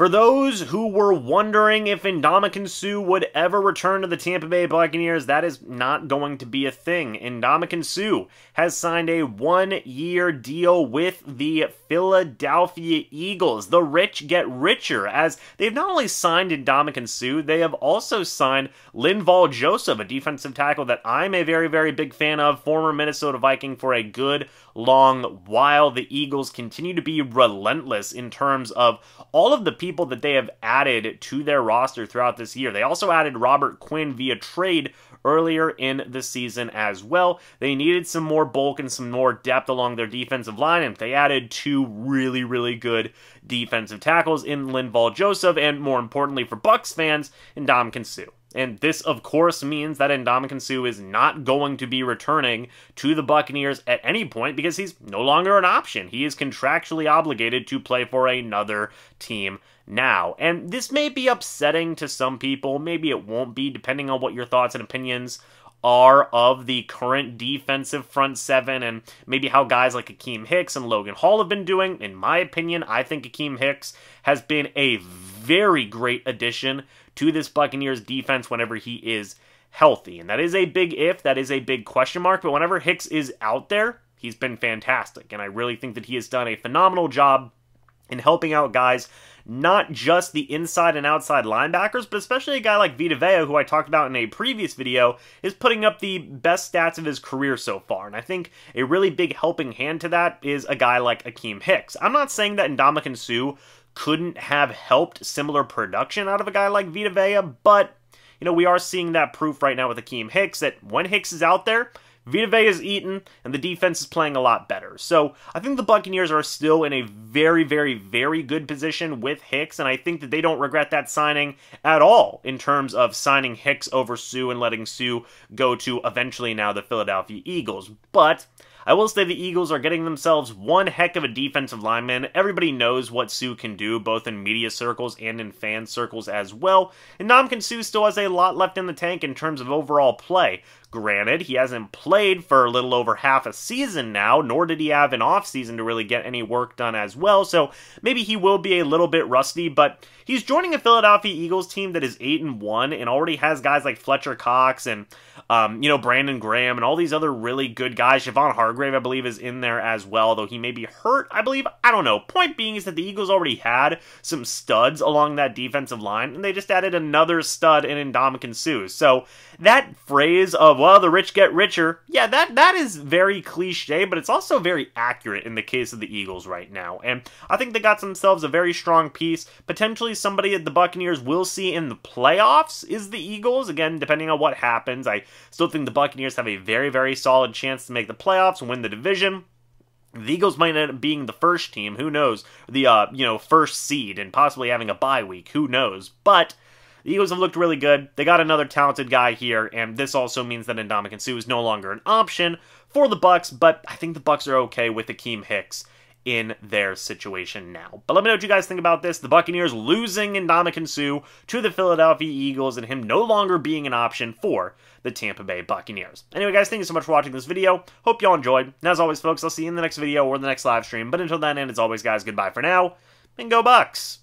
For those who were wondering if Ndamukong Suh would ever return to the Tampa Bay Buccaneers, that is not going to be a thing. Ndamukong Suh has signed a one-year deal with the Philadelphia Eagles. The rich get richer, as they've not only signed Ndamukong Suh, they have also signed Linval Joseph, a defensive tackle that I'm a very, very big fan of, former Minnesota Viking for a good long while. The Eagles continue to be relentless in terms of all of the people people that they have added to their roster throughout this year. They also added Robert Quinn via trade earlier in the season as well. They needed some more bulk and some more depth along their defensive line, and they added two really, really good defensive tackles in Linval Joseph, and more importantly for Bucs fans, in Dom Suh. And this, of course, means that Ndamukong Suh is not going to be returning to the Buccaneers at any point because he's no longer an option. He is contractually obligated to play for another team now. And this may be upsetting to some people, maybe it won't be, depending on what your thoughts and opinions are of the current defensive front seven and maybe how guys like Akiem Hicks and Logan Hall have been doing. In my opinion, I think Akiem Hicks has been a very great addition to this Buccaneers defense whenever he is healthy. And that is a big if, that is a big question mark, but whenever Hicks is out there, he's been fantastic. And I really think that he has done a phenomenal job in helping out guys not just the inside and outside linebackers, but especially a guy like Vita Vea, who I talked about in a previous video, is putting up the best stats of his career so far. And I think a really big helping hand to that is a guy like Akiem Hicks. I'm not saying that Ndamukong Suh couldn't have helped similar production out of a guy like Vita Vea, but you know, we are seeing that proof right now with Akiem Hicks that when Hicks is out there, Vita Vea is eaten, and the defense is playing a lot better. So I think the Buccaneers are still in a very, very, very good position with Hicks, and I think that they don't regret that signing at all in terms of signing Hicks over Suh and letting Suh go to eventually now the Philadelphia Eagles. But I will say the Eagles are getting themselves one heck of a defensive lineman. Everybody knows what Suh can do, both in media circles and in fan circles as well. And Ndamukong Suh still has a lot left in the tank in terms of overall play. Granted, he hasn't played for a little over half a season now, nor did he have an offseason to really get any work done as well, so maybe he will be a little bit rusty, but he's joining a Philadelphia Eagles team that is 8 and 1 and already has guys like Fletcher Cox and um, you know, Brandon Graham and all these other really good guys. Javon Hargrave, I believe, is in there as well, though he may be hurt, I believe. I don't know. Point being is that the Eagles already had some studs along that defensive line, and they just added another stud in Ndamukong Suh. So that phrase of, well, the rich get richer, yeah, that, that is very cliche, but it's also very accurate in the case of the Eagles right now. And I think they got themselves a very strong piece. Potentially somebody that the Buccaneers will see in the playoffs is the Eagles. Again, depending on what happens. I Still think the Buccaneers have a very, very solid chance to make the playoffs and win the division. The Eagles might end up being the first team, who knows? The uh, you know, first seed and possibly having a bye week, who knows? But the Eagles have looked really good. They got another talented guy here, and this also means that Ndamukong Suh is no longer an option for the Bucs, but I think the Bucs are okay with Akiem Hicks in their situation now. But let me know what you guys think about this. The Buccaneers losing Ndamukong Suh to the Philadelphia Eagles and him no longer being an option for the Tampa Bay Buccaneers. Anyway, guys, thank you so much for watching this video. Hope y'all enjoyed. And as always, folks, I'll see you in the next video or the next live stream. But until then, and as always, guys, goodbye for now, and go Bucs!